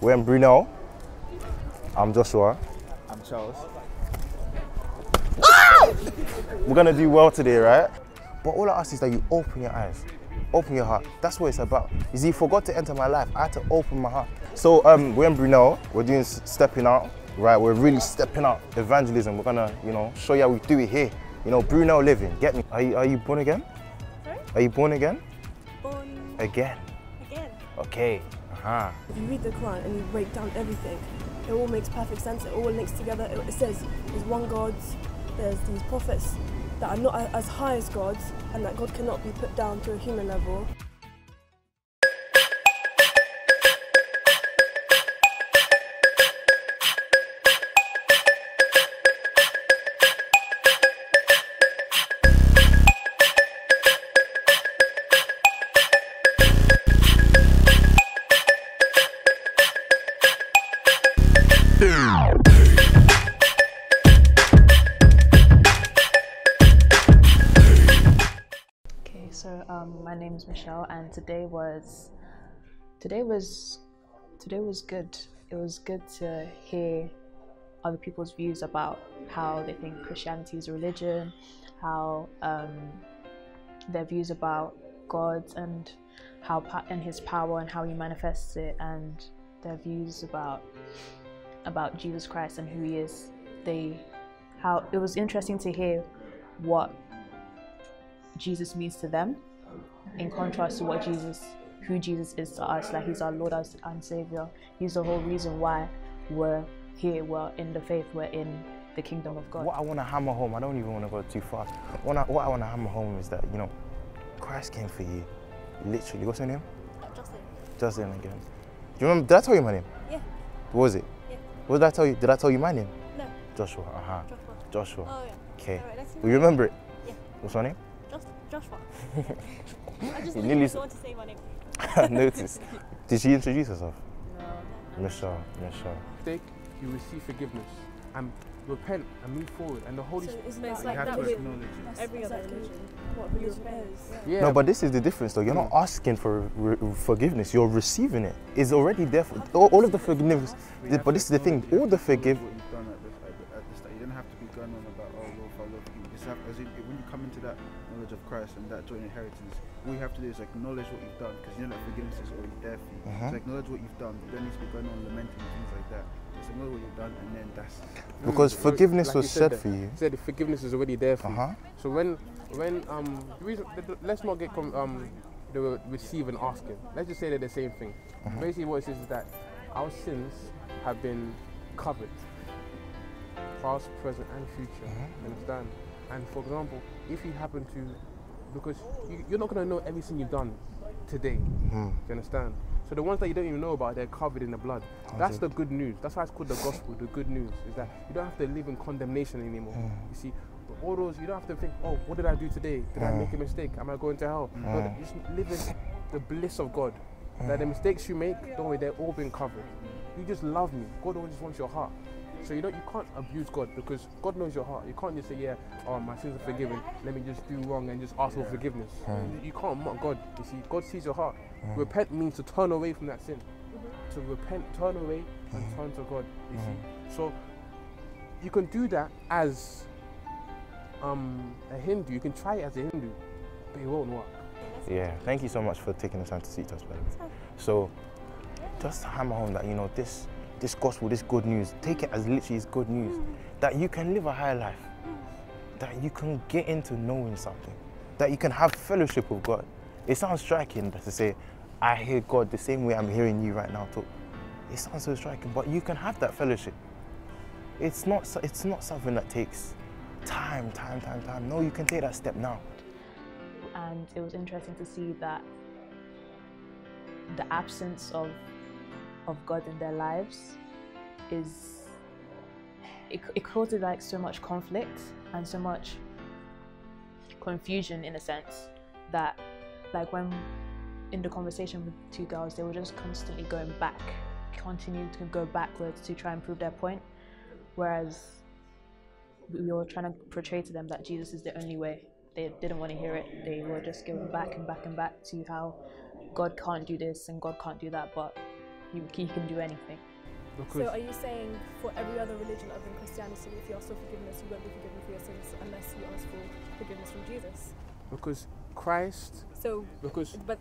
We're in Brunel. I'm Joshua. I'm Charles. We're gonna do well today, right? But all I ask is that you open your eyes, open your heart. That's what it's about. You see, forgot to enter my life. I had to open my heart. So um, we're in Brunel. We're doing stepping out, right? We're really stepping out evangelism. We're gonna, you know, show you how we do it here. You know, Brunel living. Get me? Are you, are you born again? Sorry? Are you born again? Born Again. again. Okay. Uh-huh. If you read the Quran and you break down everything, it all makes perfect sense. It all links together. It, it says there's one God, there's these prophets that are not as high as gods, and that God cannot be put down to a human level. Today was today was good. It was good to hear other people's views about how they think Christianity is a religion, how um, their views about God and how and His power and how He manifests it, and their views about about Jesus Christ and who He is. They how it was interesting to hear what Jesus means to them, in contrast to what Jesus, who Jesus is to us. Like He's our Lord us- and Savior. He's the whole reason why we're here. We're in the faith. We're in the kingdom of God. What I want to hammer home, I don't even want to go too fast. What I, what I want to hammer home is that, you know, Christ came for you. Literally. What's your name? Justin. Justin again. Do you remember? Did I tell you my name? Yeah. What was it? Yeah. What did I tell you? Did I tell you my name? No. Joshua. Uh huh. Joshua. Joshua. Oh yeah. Okay. Alright, Will you remember it? Yeah. What's your name? Just Joshua. I just You nearly just want to say my name. I noticed. Did she introduce herself? No. Michelle. Michelle. Mistake, you receive forgiveness and repent and move forward. And the Holy So Spirit. isn't But like have that to with acknowledge it. every other exactly religion? what religion is. Yeah. No, but this is the difference though. You're not asking for re- forgiveness, you're receiving it. It's already there. For, all, all of the forgiveness. The- but this is the thing, all the acknowledge forgive. What you've done at, this, at, at the. You don't have to be going on about, oh, Lord, I love you. You just have, as in, when you come into that knowledge of Christ and that joint inheritance, all you have to do is acknowledge what you've done because you know that forgiveness is already there for you. Mhm. So acknowledge what you've done. You don't need to be going on lamenting things like that. Just acknowledge what you've done and then that's. Because Mm, forgiveness like was you said for you. Said the forgiveness is already there for Uh you. So when when um the reason, the- the- let's not get com- um the receive and asking. Let's just say they're the same thing. Mhm. Basically, what it says is that our sins have been covered, past, present, and future. Mhm. Understand? And for example, if you happen to, because you, you're not gonna know everything you've done today. Mm. Do you understand? So the ones that you don't even know about, they're covered in the blood. That's the good news. That's why it's called the gospel. The good news is that you don't have to live in condemnation anymore. Mm. You see, all those you don't have to think, oh, what did I do today? Did I Mm. make a mistake? Am I going to hell? No, Mm. just live in the bliss of God. That the mistakes you make, don't worry, they're all been covered. You just love me. God always wants your heart. So you don't, you can't abuse God because God knows your heart. You can't just say, yeah, oh, my sins are forgiven. Let me just do wrong and just ask for forgiveness. Mm. You, you can't mock God. You see, God sees your heart. Repent means to turn away from that sin. To repent, turn away, and turn to God. You see, so you can do that as um, a Hindu. You can try it as a Hindu, but it won't work. Yeah. Thank you so much for taking the time to speak to us, by the way. So, just to hammer home that you know this, this gospel, this good news. Take it as literally as good news. Mm. That you can live a higher life. Mm. That you can get into knowing something. That you can have fellowship with God. It sounds striking to say, I hear God the same way I'm hearing you right now talk. It sounds so striking, but you can have that fellowship. It's not. It's not something that takes time, time, time, time. No, you can take that step now. and it was interesting to see that the absence of of God in their lives is it, it causes like so much conflict and so much confusion in a sense that like when in the conversation with two girls they were just constantly going back continue to go backwards to try and prove their point whereas we were trying to portray to them that Jesus is the only way. They didn't want to hear it. They were just going back and back and back to how God can't do this and God can't do that. But you, he can do anything. Because So are you saying for every other religion other than Christianity, if you ask for forgiveness, you won't be forgiven for your sins unless you ask for forgiveness from Jesus? because Christ So, because but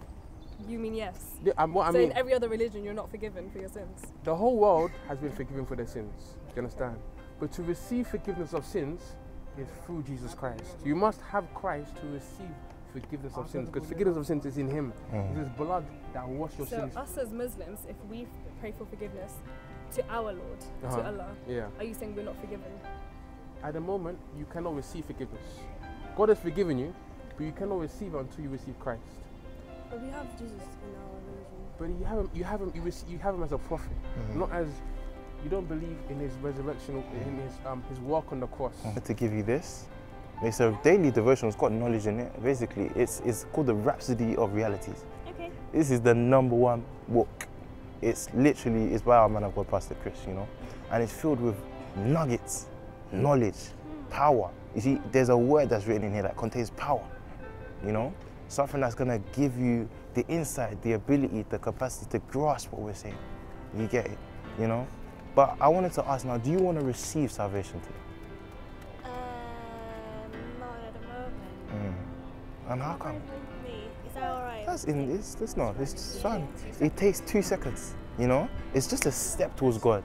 you mean yes? the, um, what I so mean in every other religion, you're not forgiven for your sins. the whole world has been forgiven for their sins. Do you understand? But to receive forgiveness of sins is through Jesus Christ. You must have Christ to receive forgiveness of sins because forgiveness of sins is in Him. Mm. It's His blood that will wash your So sins. us as Muslims, if we pray for forgiveness to our Lord, Uh-huh. to Allah, Yeah. are you saying we're not forgiven? At the moment, you cannot receive forgiveness. God has forgiven you, but you cannot receive it until you receive Christ. But we have Jesus in our religion. But you have him, you have him, you, rec- you have him as a prophet, Mhm. not as you don't believe in his resurrection, in his um, his work on the cross. to give you this. It's a daily devotion. It's got knowledge in it. Basically, it's it's called the Rhapsody of Realities. Okay. This is the number one book. It's literally it's by our man of God, Pastor Chris. You know, and it's filled with nuggets, knowledge, power. You see, there's a word that's written in here that contains power. You know, something that's gonna give you the insight, the ability, the capacity to grasp what we're saying. You get it. You know. But I wanted to ask now, do you want to receive salvation today? And how come? Is that alright? That's in it's that's not it's just fun. It takes two seconds, you know? It's just a step towards God.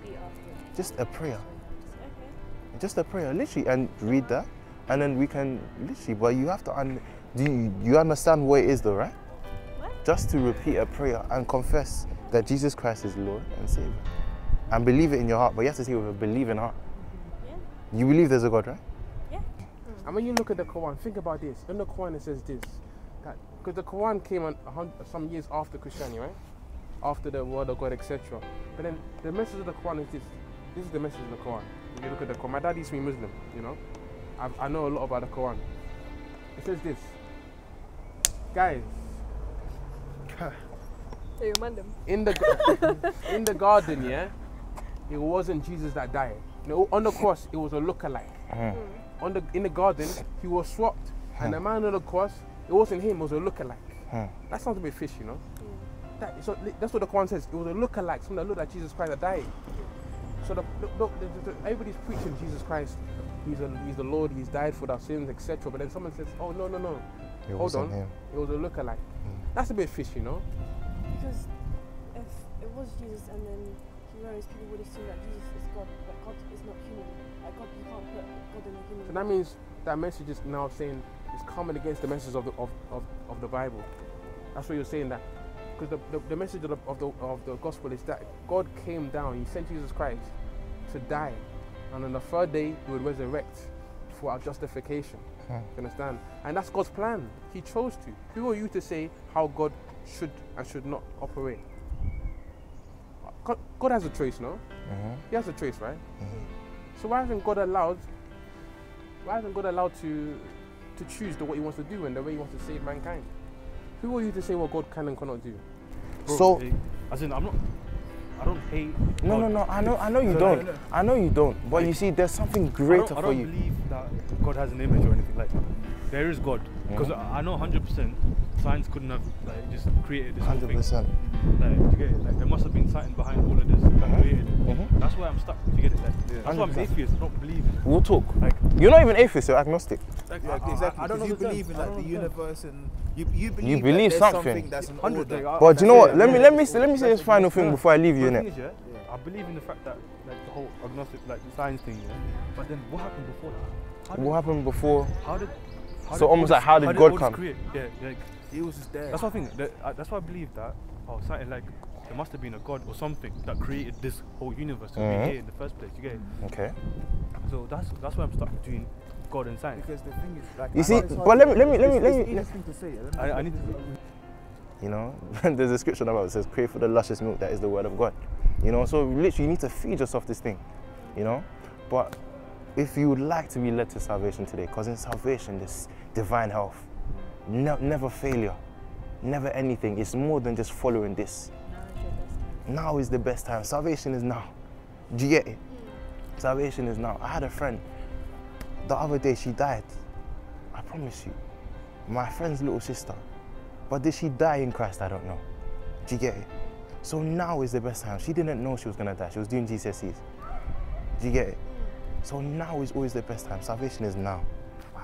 Just a prayer. Just a prayer, literally, and read that. And then we can literally, but you have to un, do you, you understand what it is though, right? What? Just to repeat a prayer and confess that Jesus Christ is Lord and Savior. And believe it in your heart, but you have to say with a believing heart. Yeah. You believe there's a God, right? Yeah. And when you look at the Quran, think about this. In the Quran, it says this: that because the Quran came on a some years after Christianity, right? After the Word of God, etc. But then the message of the Quran is this: this is the message of the Quran. If you look at the Quran, my dad used to be Muslim, you know. I, I know a lot about the Quran. It says this, guys. So you remind them. in the in the garden, yeah, it wasn't Jesus that died. No, on the cross, it was a lookalike. Mhm. On the in the garden, he was swapped, and the man on the cross, it wasn't him, it was a lookalike. Hmm. That sounds a bit fishy, you know. That, so that's what the Quran says. It was a lookalike, someone that looked like Jesus Christ that died. So the, the, the, the, the- everybody's preaching Jesus Christ. He's a, he's the Lord. He's died for our sins, etc. But then someone says, "Oh no, no, no! It Hold on. him. It was a lookalike." That's a bit fishy, you know. Because if it was Jesus and then he rose, people would assume that Jesus is God, but God is not human. Like God, you can't put God in a human. So that means that message is now saying it's coming against the message of the of, of, of the Bible. That's what you're saying that because the, the, the message of the, of the of the gospel is that God came down, He sent Jesus Christ to die, and on the third day He would resurrect for our justification. Hmm. You understand? And that's God's plan. He chose to. Who are you to say how God should and should not operate? God, God has a choice, no? Mhm. He has a choice, right? Mhm. So why hasn't God allowed? Why hasn't God allowed to to choose the what He wants to do and the way He wants to save mankind? Who are you to say what God can and cannot do? Bro, So- eh, as in, I'm not. I don't hate. No, no, God. no. I know, I know you No, no, don't. no, no. I know you don't. But you see, there's something I greater don't, I don't you. believe that God has an image or anything. Like, there is God. Because Mhm. I I know 100% science couldn't have like just created this whole Hundred thing. percent. Like, do you get it? Like, there must have been something behind all of this that Mhm. created it. Mhm. That's why I'm stuck. Do you get it? Like, that's why I'm 100%. atheist. Don't believe. We'll talk. Like, You're not even atheist. You're agnostic. like Yeah, I- I- exactly. I, don't Because you understand. believe in like the universe and you you believe, that believe there's something. that's an 100, order. like, But do you know what? it, Let me yeah. let me say, let me say this final thing before I leave you in it. yeah, I believe in the fact that like the whole agnostic, like the science thing, yeah. But then what happened before that? How did, What happened before? How did? How So almost all like, how this- did God all come? Create? Yeah, like He was just there. that's what I think. That, uh, that's why I believe that. Oh, something like there must have been a God or something that created this whole universe to Mhm. be here in the first place. You get it? Okay. So that's that's why I'm stuck between God and science. because the thing is like You I see, know it's hard but to- let me- let me- let me- let me- easy thing to say. Let me- I, I need to. You know, there's a scripture about it says, "Crave for the luscious milk that is the word of God." You know, so literally you need to feed yourself this thing. You know, but if you would like to be led to salvation today, because in salvation there's divine health, ne- never failure, never anything. It's more than just following this. Now is the best time. Salvation is now. Do you get it? Mm. Salvation is now. I had a friend the other day, she died. I promise you. My friend's little sister. But did she die in Christ? I don't know. Do you get it? So now is the best time. She didn't know she was gonna die. She was doing GCSEs. Do you get it? So now is always the best time. Salvation is now.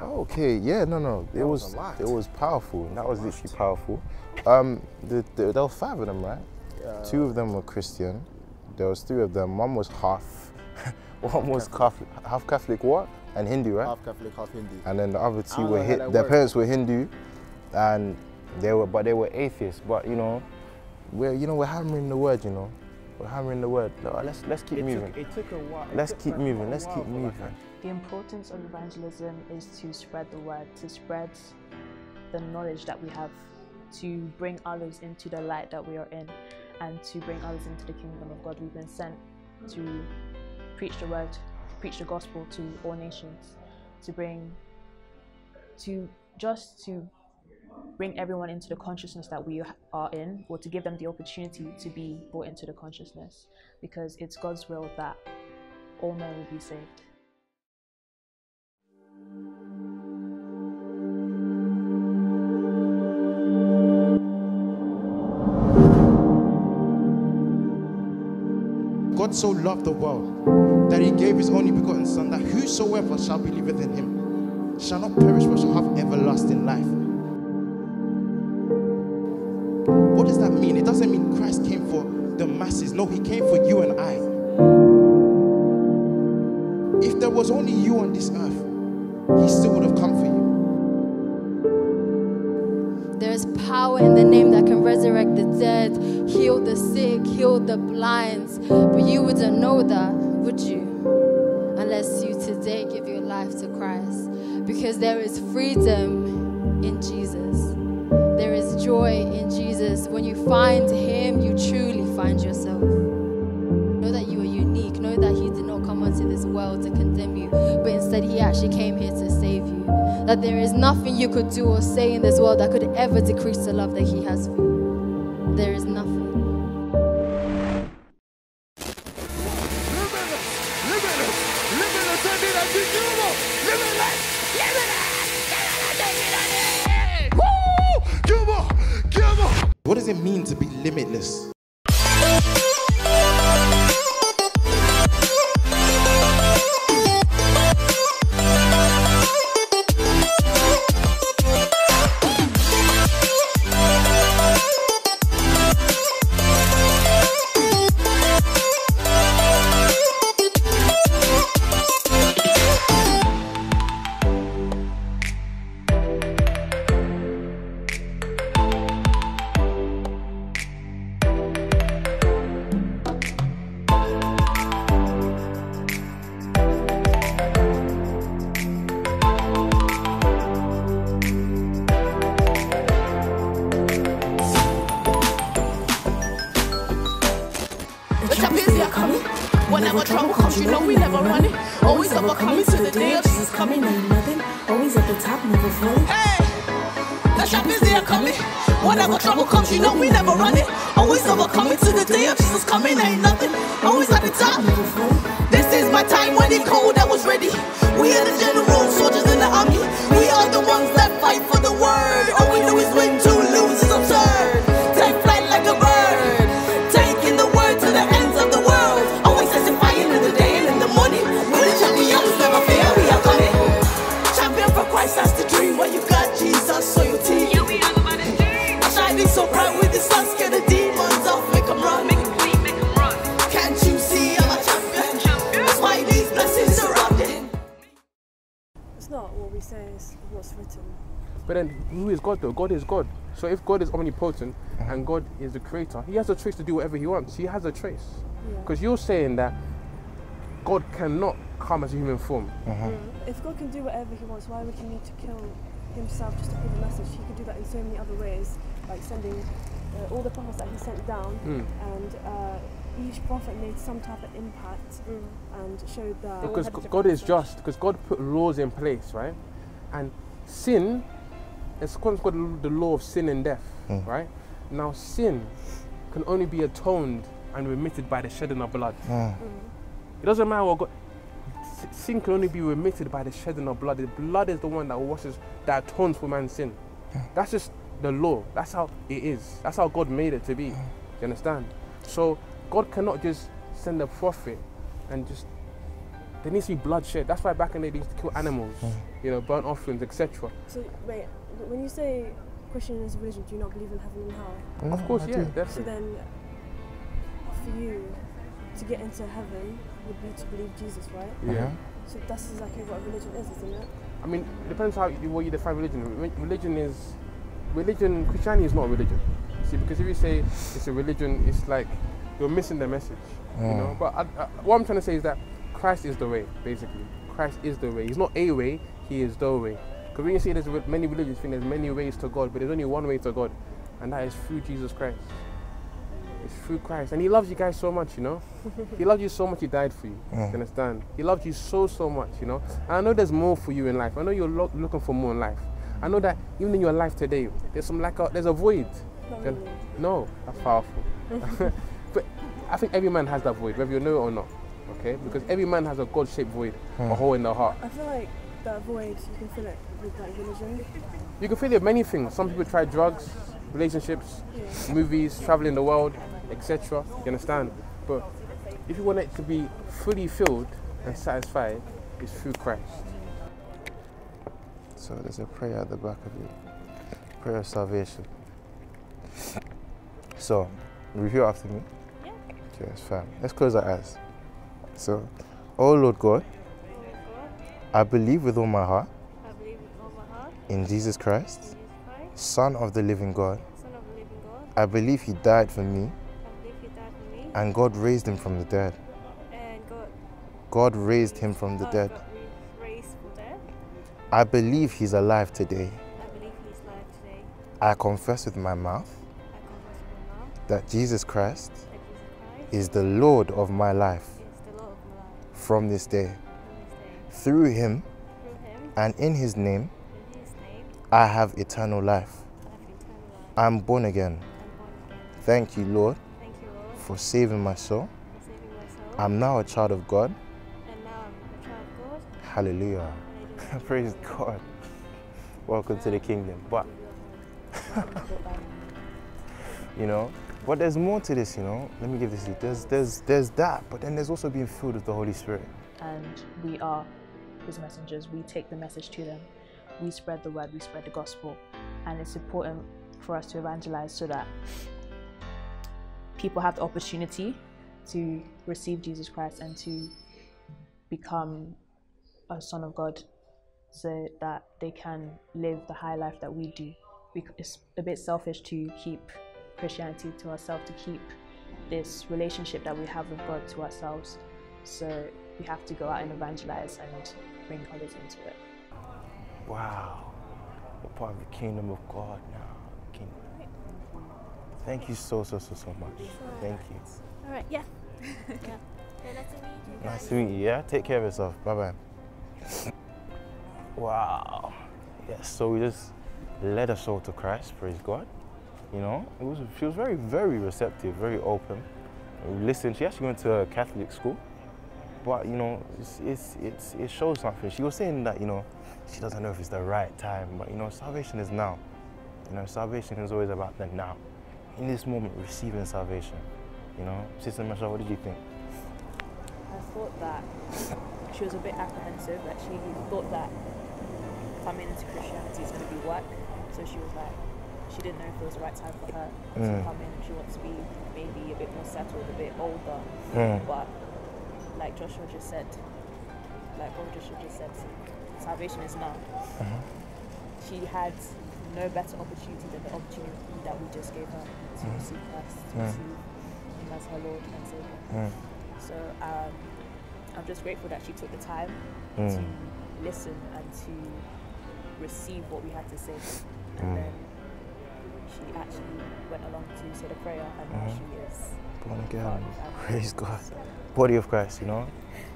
Okay, yeah, no, no. It was, was a lot. it was powerful. That was literally powerful. Um, the, the, there were five of them, right? Two of them were Christian. There was three of them. One was half. One was Catholic, half Catholic, what? And Hindu, right? Half Catholic, half Hindu. and then the other two were hit. Their works. parents were Hindu, and they were, but they were atheists. But you know, we're you know we're hammering the word. You know, we're hammering the word. No, let's let's keep It moving. took, it took a while. Let's keep moving. a Let's keep moving. The importance of evangelism is to spread the word, to spread the knowledge that we have, to bring others into the light that we are in, and to bring others into the kingdom of God. We've been sent to preach the word, preach the gospel to all nations, to bring, to just to bring everyone into the consciousness that we are in, or to give them the opportunity to be brought into the consciousness, because it's God's will that all men will be saved. God so loved the world that he gave his only begotten Son, that whosoever shall believeth in him shall not perish but shall have everlasting life. Doesn't mean Christ came for the masses. No, he came for you and I. If there was only you on this earth, he still would have come for you. There is power in the name that can resurrect the dead, heal the sick, heal the blind. But you wouldn't know that, would you? Unless you today give your life to Christ. Because there is freedom in Jesus. Find Him, you truly find yourself. Know that you are unique. Know that He did not come onto this world to condemn you, but instead He actually came here to save you. That there is nothing you could do or say in this world that could ever decrease the love that He has for you. There is nothing. You know we never run it. Always overcoming to the day of Jesus coming. Ain't nothing, always at the top. This is my time when it cold, But then, who is God though? God is God. So if God is omnipotent and God is the creator, He has a choice to do whatever He wants. He has a choice. Yeah. Because you're saying that God cannot come as a human form. Mm. If God can do whatever He wants, why would He need to kill Himself just to give a message? He could do that in so many other ways, like sending uh, all the prophets that He sent down, Mm. and uh, each prophet made some type of impact and showed that. Because g- God is just, because God put laws in place, right? And sin, it's called called the the law of sin and death, Mm. right? Now, sin can only be atoned and remitted by the shedding of blood. Mm. It doesn't matter what God. Sin can only be remitted by the shedding of blood. The blood is the one that washes, that atones for man's sin. That's just the law. That's how it is. That's how God made it to be. You understand? So God cannot just send a prophet and just there needs to be bloodshed. That's why back in the day they used to kill animals, you know, burnt offerings, etc. So wait, when you say Christian is a religion, do you not believe in heaven and hell? No, Of course, I yeah, do. So then, for you to get into heaven would be to believe Jesus, right? Yeah. So that's exactly what religion is, isn't it? I mean, it depends how you, what you define religion. Religion is religion. Christianity is not a religion. See, because if you say it's a religion, it's like you're missing the message. You know. Mm. But I, I, what I'm trying to say is that Christ is the way. Basically, Christ is the way. He's not a way. He is the way. Because when you say there's re- many religions, you think there's many ways to God, but there's only one way to God, and that is through Jesus Christ. It's through Christ, and He loves you guys so much. You know. he loved you so much. He died for you. Mm. You understand? He loved you so so much. You know. And I know there's more for you in life. I know you're lo- looking for more in life. I know that even in your life today, there's some like a, there's a void. Really. No, that's powerful. but I think every man has that void, whether you know it or not. Okay, because every man has a God-shaped void, a hole in their heart. I feel like that void, you can fill it with like religion. You can feel it with many things. Some people try drugs, relationships, Yeah. movies, traveling the world, etc. You understand? But if you want it to be fully filled and satisfied, it's through Christ. So there's a prayer at the back of it. Prayer of salvation. So, review after me. Yeah. Okay, that's fine. Let's close our eyes. So, oh Lord God, I believe with all my heart I believe with all my heart in Jesus Christ, Jesus Christ, Son of the living God. Son of the living God. I believe he died for me I believe He died for me, and God raised him from the dead. and God, God raised him from the God dead. re- raised from. I believe he's alive today. I believe He is alive today. I confess with my mouth I confess with my mouth that Jesus Christ that Jesus Christ is the Lord of my life is the Lord of my life. from this day. From this day, Through him through Him, and in his name, in His name, I have eternal life. I have eternal life. I'm born again. I'm born again. Thank you, Lord, Thank you, Lord, for saving my soul. saving my soul. I'm now a child of God. and now I'm a child of God. Hallelujah. Hallelujah. Praise God. Welcome to the kingdom. But, you know, but there's more to this, you know. Let me give this to you. There's, there's, there's that, but then there's also being filled with the Holy Spirit. and we are his messengers. We take the message to them. We spread the word, we spread the gospel. And it's important for us to evangelize so that people have the opportunity to receive Jesus Christ and to become a son of God so that they can live the high life that we do. It's a bit selfish to keep Christianity to ourselves, to keep this relationship that we have with God to ourselves. So we have to go out and evangelize and bring others into it. Wow. You're part of the kingdom of God now. Kingdom. Thank you so, so, so, so much. Thank you. All right. Yeah. yeah. Yeah, nice to meet you. Nice to meet you. Yeah, take care of yourself. Bye bye. Wow. Yes. So we just led us all to Christ. Praise God. You know, it was she was very, very receptive, very open. We listened. She actually went to a Catholic school, but you know, it's, it's, it's it shows something. She was saying that you know, she doesn't know if it's the right time, but you know, salvation is now. You know, salvation is always about the now. In this moment, receiving salvation. You know, Sister Michelle, what did you think? I thought that she was a bit apprehensive, that she thought that coming into Christianity is going to be work. So she was like, she didn't know if it was the right time for her to Mm. come in. She wants to be maybe a bit more settled, a bit older. Mm. But like Joshua just said, like what Joshua just said, salvation is now. Mhm. She had no better opportunity than the opportunity that we just gave her to Mm. receive Christ, to Mm. receive Him as her Lord and Savior. Mm. So um, I'm just grateful that she took the time Mm. to listen and to receive what we had to say. And Mm. then she actually went along to say the prayer, and now Mhm. she is born again. Praise. God. So Body of Christ, you know,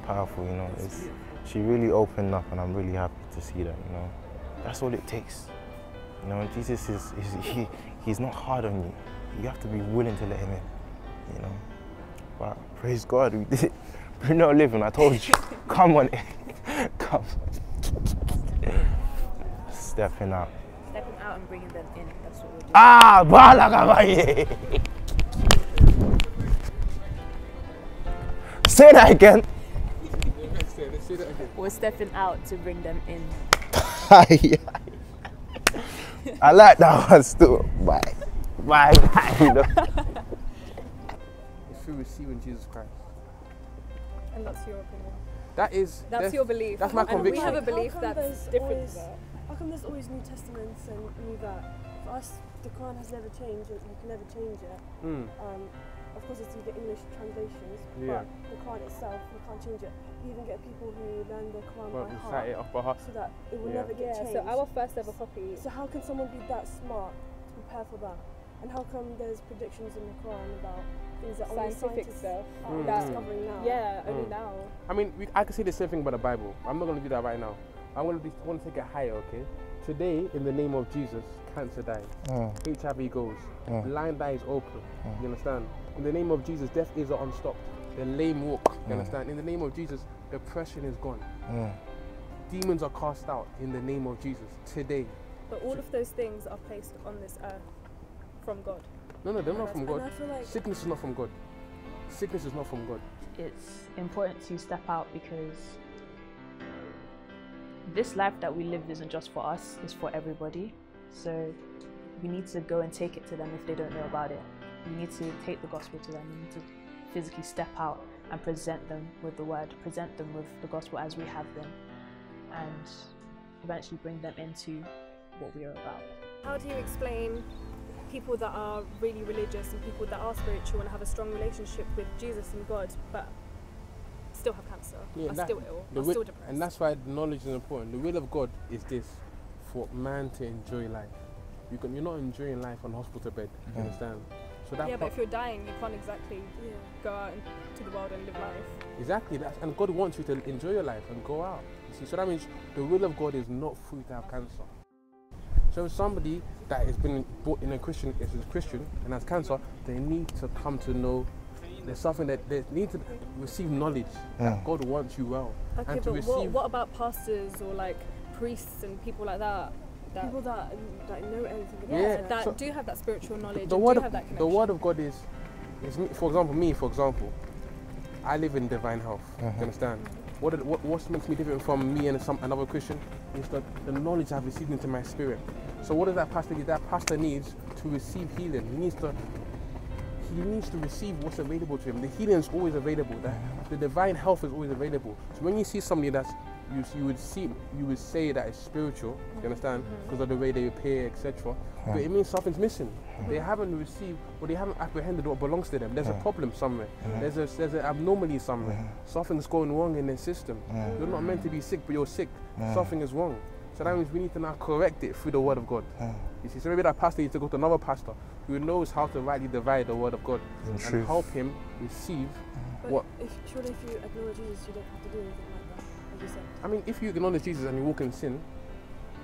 powerful. You know, it's she really opened up, and I'm really happy to see that. You know, that's all it takes. You know, Jesus is, is he, he's not hard on you. You have to be willing to let him in. You know, but praise God, we did. it. We're not living. I told you. Come on, in. come. Stepping out. Stepping out and bringing them in. That's what we're doing. Ah, balagabaye. Say that again. We're stepping out to bring them in. I like that one still. Bye. Bye. Bye. You know? It's through receiving Jesus Christ. And that's your opinion. That is. That's your belief. That's my And conviction. we have a How belief come that's there's different. always- How come there's always New Testaments and new that? For us, the Quran has never changed. and You can never change it. Mm. Um, of course, it's through the English translations, Yeah. but the Quran itself, you can't change it. You even get people who learn the Quran Well, by heart, it off by heart. so that it will Yeah. never get Yeah, changed. so our first ever copy. So how can someone be that smart to prepare for that? And how come there's predictions in the Quran about things that only Scientific scientists stuff. are Mm. that- discovering now? Yeah, only Mm. now. I mean, we, I can say the same thing about the Bible. I'm not going to do that right now. I'm going to I want to take it higher, okay? Today, in the name of Jesus, cancer dies, Mm. HIV goes, Mm. blind eyes open. Mm. You understand? In the name of Jesus, death is are unstopped. The lame walk. You Mm. understand? In the name of Jesus, depression is gone. Mm. Demons are cast out in the name of Jesus today. But all of those things are placed on this earth from God. No, no, they're not from God. Like Sickness is not from God. Sickness is not from God. it's important to step out because this life that we live isn't just for us, it's for everybody. So we need to go and take it to them if they don't know about it. We need to take the gospel to them. We need to physically step out and present them with the word, present them with the gospel as we have them, and eventually bring them into what we are about. How do you explain people that are really religious and people that are spiritual and have a strong relationship with Jesus and God, but still have cancer, Yeah, are that- still ill, are wi- still depressed? And that's why knowledge is important. The will of God is this for man to enjoy life. You can, you're not enjoying life on a hospital bed. You Mm. understand? So that yeah, but if you're dying, you can't exactly go out into the world and live life. exactly that's and God wants you to enjoy your life and go out. You see, so that means the will of God is not for you to have cancer. So somebody that has been brought in a Christian is a Christian and has cancer, they need to come to know there's something that they need to receive knowledge Mm. that God wants you well. Okay, and to but receive what, what about pastors or like priests and people like that? That people that that know everything about yeah, it. that so- do have that spiritual knowledge the and word do of, have that the word of God is, is me, for example, me, for example, I live in divine health. You uh-huh. understand? What, it- what what makes me different from me and some another Christian is that the knowledge I've received into my spirit. So what does that pastor need? That pastor needs to receive healing. He needs to he needs to receive what's available to him. The healing is always available. The, the divine health is always available. So when you see somebody that's you, you would see you would say that it's spiritual. You mm-hmm. understand? Mm-hmm. Because of the way they appear, etc. But it means something's missing. Mm-hmm. They haven't received or they haven't apprehended what belongs to them. There's a problem somewhere. There's a there's an abnormality somewhere. Something's going wrong in their system. You're not meant to be sick, but you're sick. Something is wrong. So that means we need to now correct it through the word of God. You see, so maybe that pastor needs to go to another pastor who knows how to rightly divide the word of God And and truth. help him receive But what. if, surely if you acknowledge Jesus, you don't have to do anything I mean, if you acknowledge Jesus and you walk in sin,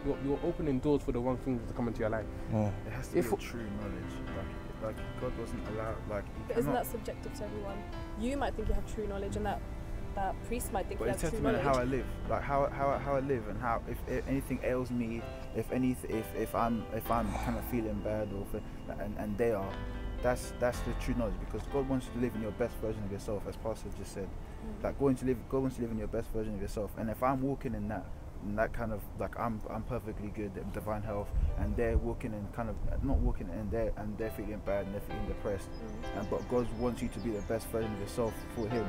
you're, you're opening doors for the wrong things to come into your life. Mm. It has to If- be a true knowledge. Like, like God wasn't allowed. Like, But isn't that subjective to everyone? You might think you have true knowledge, and that that priest might think But he it's has true testament knowledge. of how I live, like how how how I live, and how if, if anything ails me, if any if if I'm if I'm kind of feeling bad or if, and and they are, that's that's the true knowledge because God wants you to live in your best version of yourself, as Pastor just said. Like going to live, you to live in your best version of yourself, and if I'm walking in that. In that kind of like I'm I'm perfectly good in divine health and they're walking in kind of not walking in there and they're feeling bad and they're feeling depressed mm. and but God wants you to be the best version of yourself for him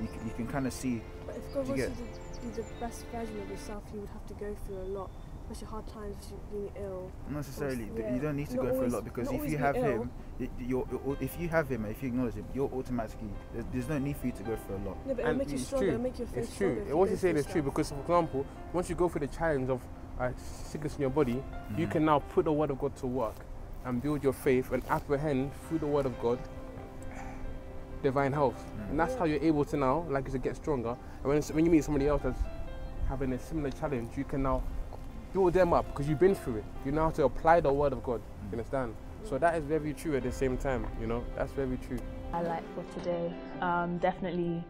you can, you can kind of see But if God wants you to be the best version of yourself, you would have to go through a lot, especially hard times, especially being ill. Not necessarily. Or- yeah. You don't need to Not go through a lot because if you have ill. him, you're, you're, if you have him and if you acknowledge him, you're automatically. There's, there's no need for you to go through a lot. No, but it'll make you it's stronger, true. it'll make your faith It's true. stronger. if What you you're saying is true because, for example, once you go through the challenge of uh, sickness in your body, you Mhm. can now put the word of God to work and build your faith and apprehend through the word of God divine health. Mm. And that's how you're able to now, like you said, get stronger. And when, when you meet somebody else that's having a similar challenge, you can now build them up because you've been through it. You know how to apply the word of God. You understand? So that is very true at the same time, you know? That's very true. highlight for today. Um, definitely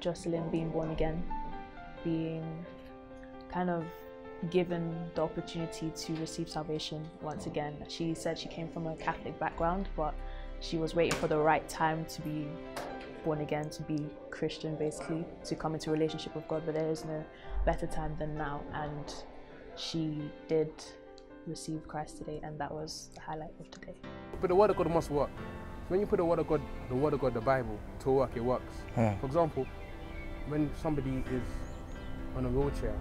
Jocelyn being born again, being kind of given the opportunity to receive salvation once again. She said she came from a Catholic background, but she was waiting for the right time to be born again, to be Christian, basically, to come into a relationship with God. But there is no better time than now, and she did receive Christ today, and that was the highlight of today. But the word of God must work. When you put the word of God, the word of God, the Bible, to work, it works. Hmm. For example, when somebody is on a wheelchair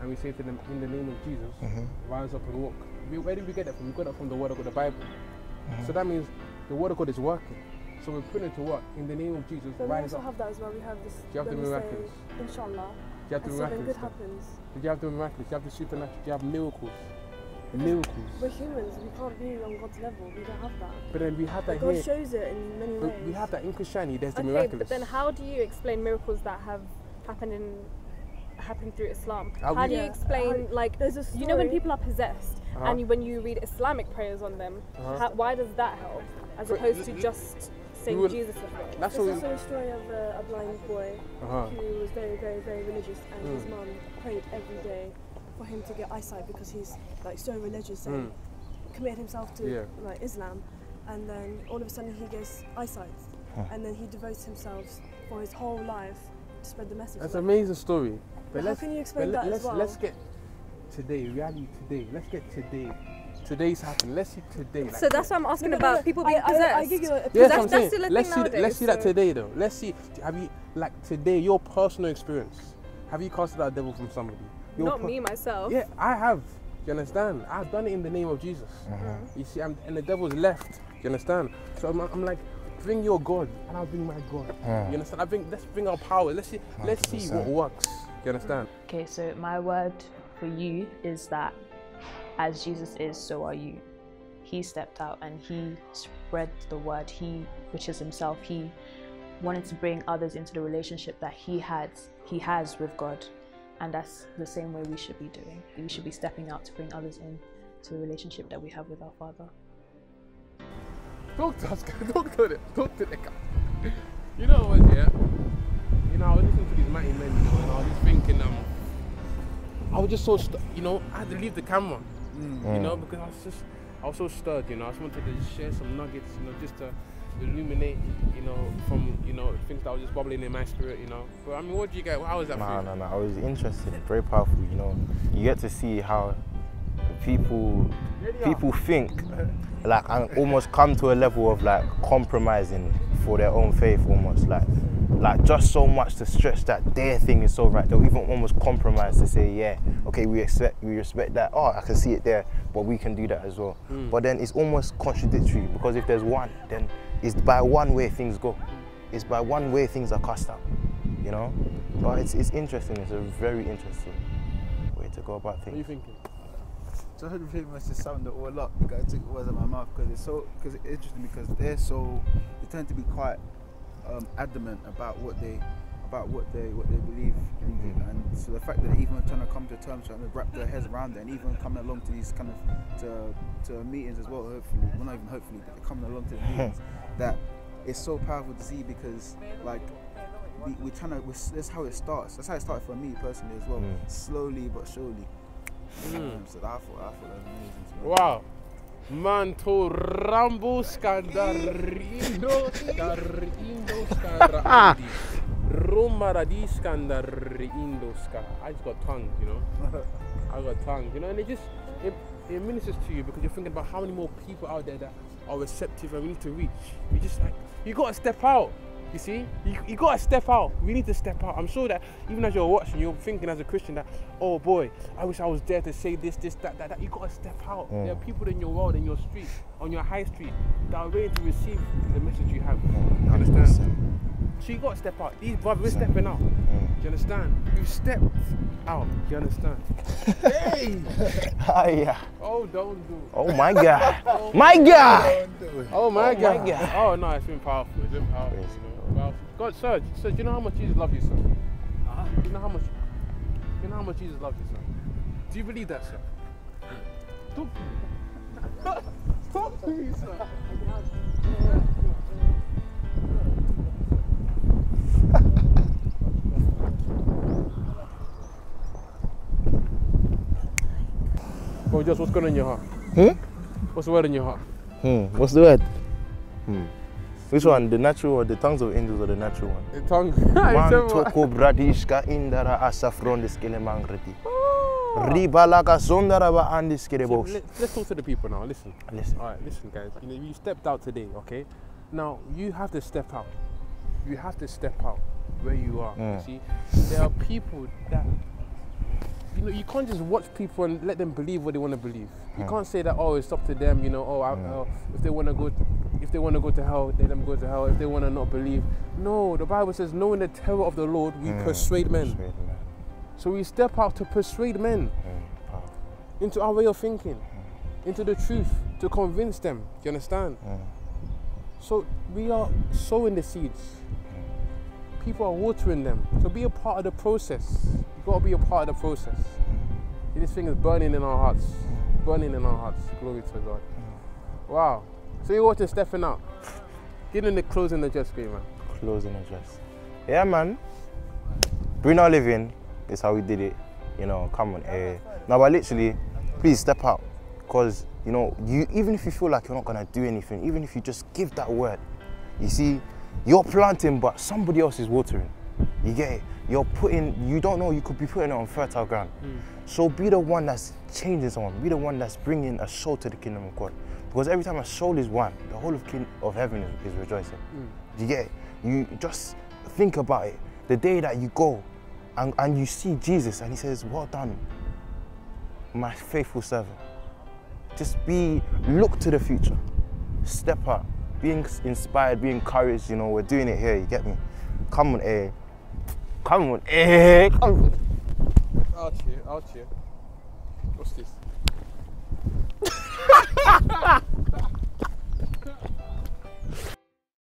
and we say to them, in the name of Jesus, Mhm. rise up and walk. We, where did we get that from? We got that from the word of God, the Bible. Mhm. So that means the word of God is working. So we're putting it to work. In the name of Jesus, But we rise also up. have that as well. We have this. Do You have the when we say, miraculous. Inshallah. You have the and something miraculous. good stuff. happens. You have the miraculous. You have the supernatural. You have miracles. Miracles. We're humans. We can't be on God's level. We don't have that. But then we have that But God here. shows it in many But ways. we have that in Christianity. There's the Okay, miraculous. but then how do you explain miracles that have happened in happened through Islam? How How we- do you explain how- like there's a you know when people are possessed Uh-huh. and you, when you read Islamic prayers on them, Uh-huh. how, why does that help as But opposed to l- l- just saying will- Jesus is Lord? That's There's also we. a story of a, a blind boy Uh-huh. who was very, very, very religious, and his Mm. mum prayed every day for him to get eyesight because he's like so religious and committed himself to Mm. Yeah. like Islam, and then all of a sudden he gets eyesight, Huh. and then he devotes himself for his whole life to spread the message. That's an amazing story. But how let's, can you explain but that let's, well? Let's get today, reality today. Let's get today. Today's happening. Let's see today. Like, So that's what I'm asking No, no, about no, people I- being I- I possessed. give you a- yeah, that's, that's I'm that's saying. still a let's thing see. nowadays. let's see that today, though. Let's see. Have you like today your personal experience? Have you casted out a devil from somebody? Your Not per- me myself. Yeah, I have. Do You understand? I've done it in the name of Jesus. Uh-huh. Mm-hmm. You see, I'm, and the devil's left. You understand? So I'm, I'm like, bring your God, and I'll bring my God. Yeah. You understand? I bring. Let's bring our power. Let's see. Let's see what 100%. works. You understand? Okay, so my word for you is that as Jesus is, so are you. He stepped out and he spread the word, he, which is himself, he wanted to bring others into the relationship that he had, he has with God. And that's the same way we should be doing. We should be stepping out to bring others in to the relationship that we have with our Father. Talk to us, talk to them, talk to the. You know what, yeah? You know, I was listening to these mighty men, you know, and I was just thinking, um, I was just so, you know, I had to leave the camera, you know, mm. because I was just, I was so stirred, you know, I just wanted to just share some nuggets, you know, just to illuminate, you know, from, you know, things that were just bubbling in my spirit, you know. But I mean, what do you get? How was that for No, no, no. I was interested. Very powerful. You know, you get to see how people people think, like, and almost come to a level of like compromising for their own faith, almost like, like just so much to stretch that their thing is so right. They'll even almost compromise to say, yeah, okay, we expect, we respect that. Oh, I can see it there, but we can do that as well. Mm. But then it's almost contradictory because if there's one, then it's by one way things go. It's by one way things are cast out. You know, but it's it's interesting. It's a very interesting way to go about things What are you thinking? So I heard pretty much just summed it all up. You gotta take the words out of my mouth because it's so because it's interesting because they're so they tend to be quite um, adamant about what they about what they what they believe in, and so the fact that they're even trying to come to terms trying to wrap their heads around it and even coming along to these kind of to to meetings as well hopefully well not even hopefully but they're coming along to the meetings that it's so powerful to see because like we, we're trying to we're, that's how it starts that's how it started for me personally as well Mm. slowly but surely Mm. um, so I thought, I thought that was amazing. to Wow. Manto Rambo Scandarindo Scarindo Scarandi Romaradi Scandarindo Scar. I just got tongues, you know. I got tongues, you know, and it just it, it ministers to you because you're thinking about how many more people out there that are receptive and we need to reach. You just like you gotta step out. You see, you, you gotta step out. We need to step out. I'm sure that even as you're watching, you're thinking as a Christian that, oh boy, I wish I was there to say this, this, that, that, that. You gotta step out. Mm. There are people in your world, in your street, on your high street, that are ready to receive the message you have. You understand? So you gotta step out. These brothers, we're stepping out. Mm. Do you understand? We've stepped out. Do you understand? hey! Ah, yeah. Oh, don't do. It. Oh my God. My God. Oh my Oh my God. God. Oh no, it's been powerful. It's been powerful. You know? Powerful. God, sir, sir, do you know how much Jesus loves you, sir? Uh-huh. Do you know how much? Do you know how much Jesus loves you, sir? Do you believe that, sir? Talk to me. Talk to me, sir. Well, just what's going on in your heart? Hmm? What's the word in your heart? Hmm. What's the word? Hmm. Which one? The natural or the tongues of angels or the natural one? The tongue. Man It's a- toko bradishka indara asafron diskele mangreti. Ribalaka sondara ba andiskele So, bosh. let, us talk to the people now. Listen. Listen. All right, listen, guys. You know, you stepped out today, okay? Now you have to step out. You have to step out where you are. You Mm. see, there are people that you know you can't just watch people and let them believe what they want to believe. You Mm. can't say that oh it's up to them. You know, oh, I, oh if they want to go, if they want to go to hell, let them go to hell. If they want to not believe, no. The Bible says, knowing the terror of the Lord, we Mm, persuade men. persuade men. So we step out to persuade men into our way of thinking, into the truth, to convince them. Do you understand? So we are sowing the seeds. People are watering them. So be a part of the process. You've gotta be a part of the process. This thing is burning in our hearts. Burning in our hearts. Glory to God. Wow. So you're watching Stepping out. Get in the closing jet screen, man. Closing address. Yeah, man. Brunel living is how we did it. You know, come on, eh. Now, but literally, please step out, cause you know, you even if you feel like you're not gonna do anything, even if you just give that word, you see, you're planting, but somebody else is watering. You get it? You're putting. You don't know. You could be putting it on fertile ground. Hmm. So be the one that's changing someone. Be the one that's bringing a soul to the kingdom of God. Because every time a soul is one, the whole of king of heaven is, is rejoicing. Hmm. You get it? You just think about it. The day that you go and, and you see Jesus and he says, Well done, my faithful servant. Just be look to the future. Step up. Be ins- inspired, be encouraged, you know, we're doing it here, you get me? Come on, eh. Come on, eh. Come on. Out here, out here. What's this?